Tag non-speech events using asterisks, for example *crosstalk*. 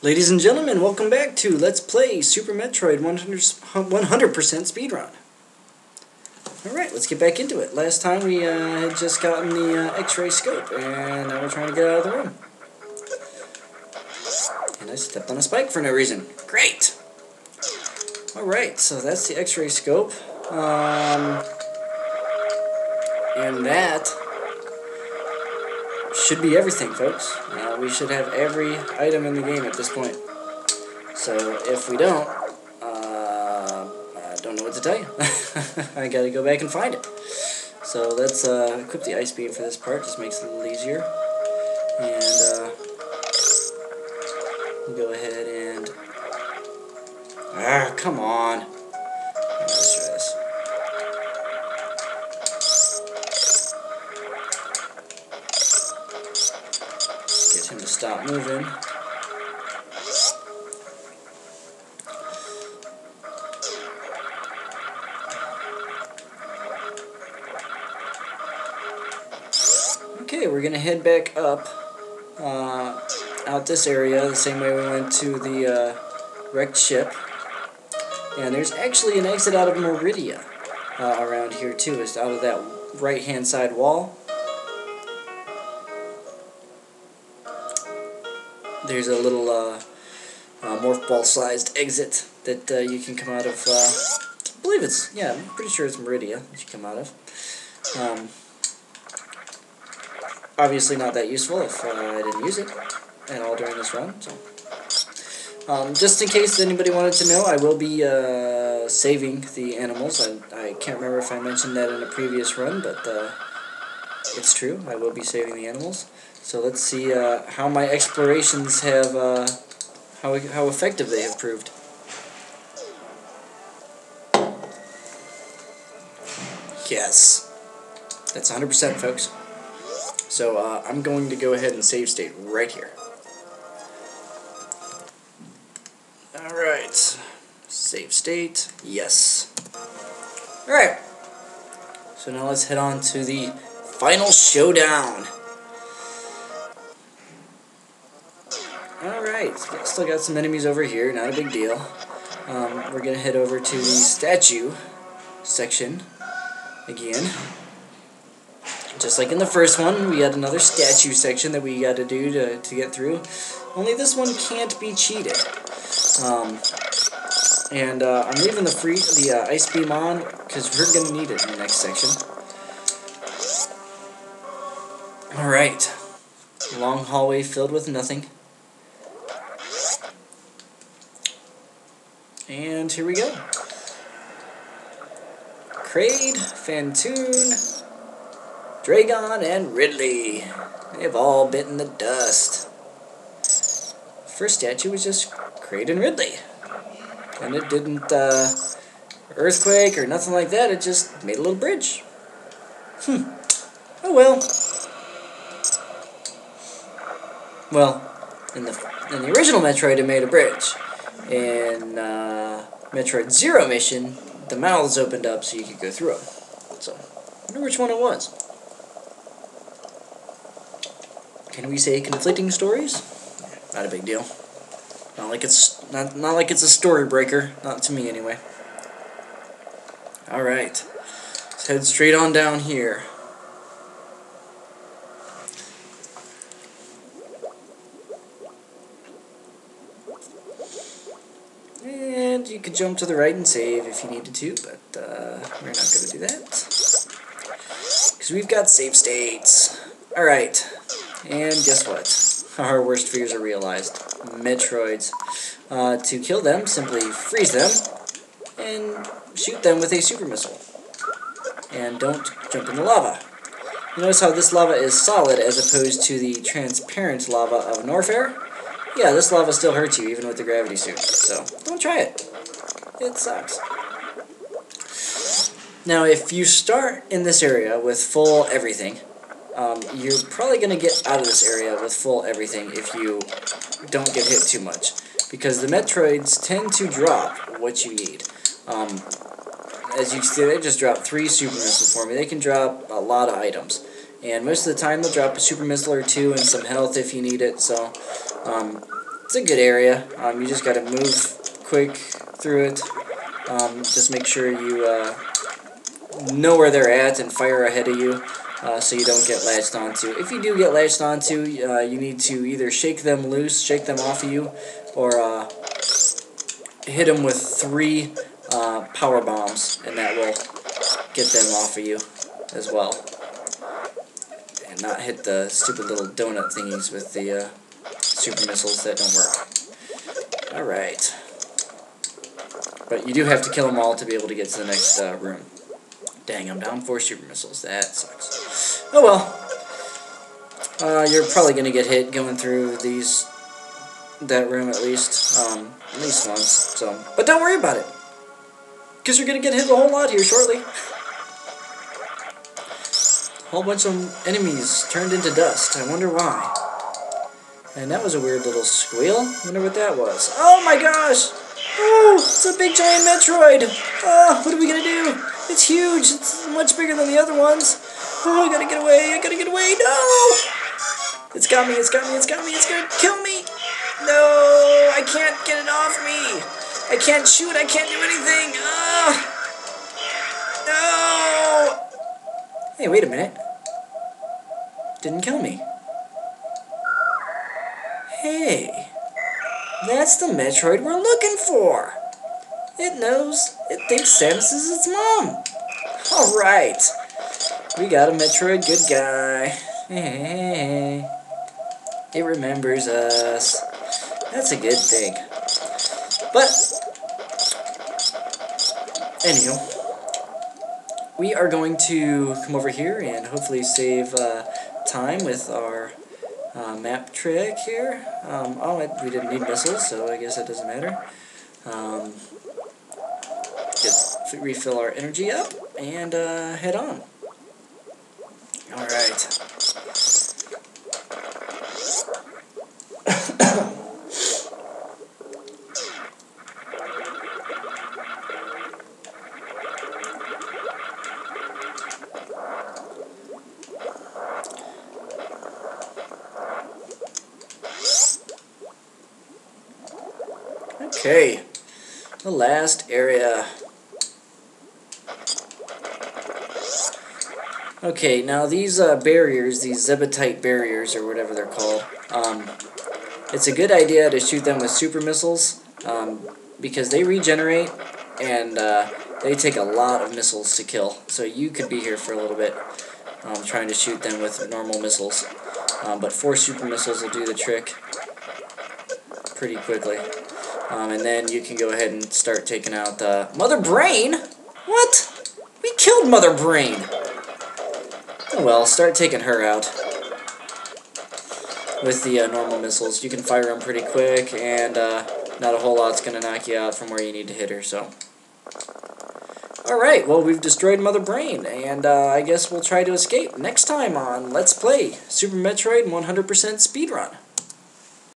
Ladies and gentlemen, welcome back to Let's Play Super Metroid 100, 100% speedrun. Alright, let's get back into it. Last time we uh, had just gotten the uh, x-ray scope, and now we're trying to get out of the room. And I stepped on a spike for no reason. Great! Alright, so that's the x-ray scope. Um, and that should be everything, folks. Uh, we should have every item in the game at this point. So if we don't, uh, I don't know what to tell you. *laughs* I gotta go back and find it. So let's uh, equip the ice beam for this part. Just makes it a little easier. And uh, go ahead and ah, come on. Stop moving. Okay, we're gonna head back up uh, out this area the same way we went to the uh, wrecked ship. And there's actually an exit out of Maridia uh, around here too. It's out of that right hand side wall. There's a little uh, uh, morph ball sized exit that uh, you can come out of. Uh, I believe it's, yeah, I'm pretty sure it's Maridia that you come out of. Um, obviously not that useful if uh, I didn't use it at all during this run. So, um, just in case anybody wanted to know, I will be uh, saving the animals. I, I can't remember if I mentioned that in a previous run, but uh, it's true. I will be saving the animals. So let's see uh, how my explorations have, uh, how, how effective they have proved. Yes. That's 100% folks. So uh, I'm going to go ahead and save state right here. Alright. Save state. Yes. Alright. So now let's head on to the final showdown. Alright. Still got some enemies over here. Not a big deal. Um, we're to head over to the statue section again. Just like in the first one, we had another statue section that we got to do to, to get through. Only this one can't be cheated. Um, and uh, I'm leaving the free the uh, ice beam on because we're to need it in the next section. Alright. Long hallway filled with nothing. And here we go. Kraid, Fantoon, Draygon, and Ridley. They've all bitten the dust. First statue was just Kraid and Ridley. And it didn't, uh, earthquake or nothing like that, it just made a little bridge. Hmm. Oh well. Well, in the, in the original Metroid, it made a bridge. In, uh, Metroid Zero Mission, the mouths opened up so you could go through them. So, I wonder which one it was. Can we say conflicting stories? Not a big deal. Not like it's not not like it's a story breaker. Not to me anyway. All right, let's head straight on down here. You could jump to the right and save if you needed to, but uh, we're not going to do that. Because we've got save states. Alright, and guess what? *laughs* Our worst fears are realized. Metroids. Uh, to kill them, simply freeze them and shoot them with a super missile. And don't jump in the lava. Notice how this lava is solid as opposed to the transparent lava of Norfair? Yeah, this lava still hurts you even with the gravity suit, so don't try it. It sucks. Now, if you start in this area with full everything, um, you're probably going to get out of this area with full everything if you don't get hit too much. Because the Metroids tend to drop what you need. Um, as you see, they just dropped three super missiles for me. They can drop a lot of items. And most of the time they'll drop a super missile or two and some health if you need it. So um, it's a good area. Um, you just got to move quick through it. Um, just make sure you uh, know where they're at and fire ahead of you uh, so you don't get latched onto. If you do get latched onto, uh, you need to either shake them loose, shake them off of you, or uh, hit them with three uh, power bombs, and that will get them off of you as well. And not hit the stupid little donut thingies with the uh, super missiles that don't work. Alright. But you do have to kill them all to be able to get to the next uh, room. Dang, I'm down four super missiles. That sucks. Oh well. Uh, you're probably going to get hit going through these that room at least. Um, at least once. So, But don't worry about it. Because you're going to get hit a whole lot here shortly. Whole bunch of enemies turned into dust. I wonder why. And that was a weird little squeal. I wonder what that was. Oh my gosh! Oh, it's a big giant Metroid! Oh, what are we gonna do? It's huge. It's much bigger than the other ones. Oh, I gotta get away. I gotta get away. No! It's got me. It's got me. It's got me. It's gonna kill me. No! I can't get it off me. I can't shoot. I can't do anything. Ah! No! Hey, wait a minute. Didn't kill me. Hey, that's the Metroid we're looking for. It knows. It thinks Samus is its mom. Alright. We got a Metroid good guy. *laughs* Hey, It remembers us. That's a good thing. But, anywho, we are going to come over here and hopefully save uh, time with our uh, map trick here. Um, oh, it, we didn't need missiles, so I guess that doesn't matter. Um, just refill our energy up and uh, head on. Alright. Okay, the last area. Okay, now these uh, barriers, these Zebetite barriers, or whatever they're called, um, it's a good idea to shoot them with super missiles, um, because they regenerate, and uh, they take a lot of missiles to kill. So you could be here for a little bit, um, trying to shoot them with normal missiles. Um, but four super missiles will do the trick pretty quickly. Um, and then you can go ahead and start taking out uh, Mother Brain? What? We killed Mother Brain! Oh well, start taking her out. With the uh, normal missiles. You can fire them pretty quick, and uh, not a whole lot's going to knock you out from where you need to hit her, so... Alright, well, we've destroyed Mother Brain, and uh, I guess we'll try to escape next time on Let's Play Super Metroid 100% Speedrun.